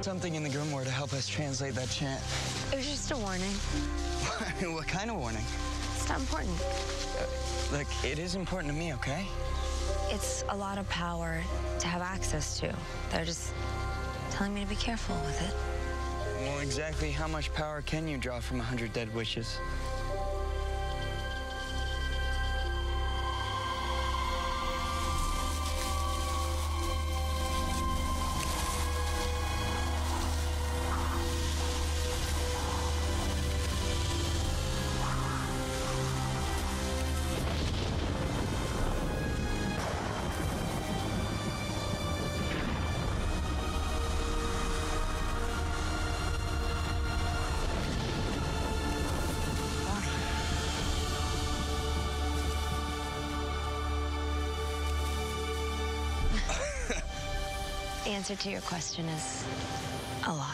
something in the Grimoire to help us translate that chant. It was just a warning. what kind of warning? It's not important. Uh, Look, it is important to me, okay? It's a lot of power to have access to. They're just telling me to be careful with it. Well, exactly how much power can you draw from a hundred dead wishes? answer to your question is a lot.